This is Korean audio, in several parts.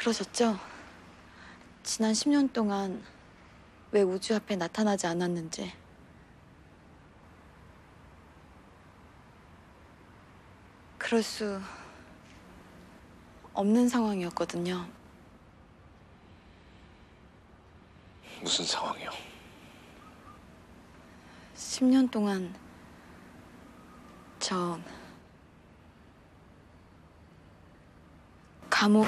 그러셨죠? 지난 10년 동안 왜 우주 앞에 나타나지 않았는지. 그럴 수 없는 상황이었거든요. 무슨 상황이요? 10년 동안 전 감옥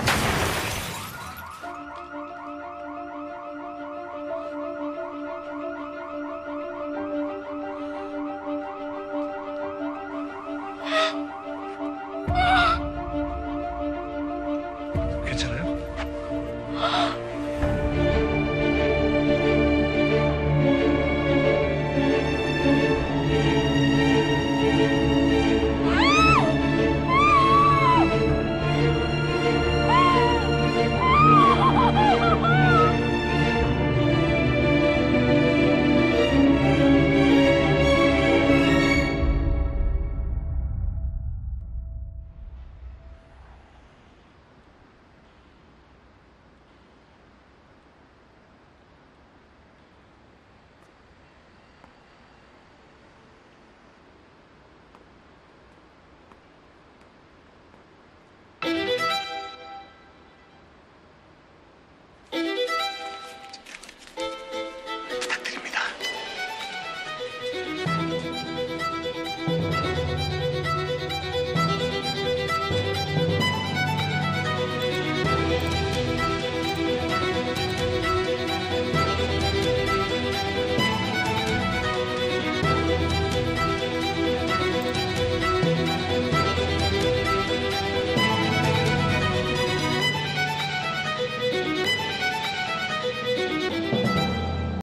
Música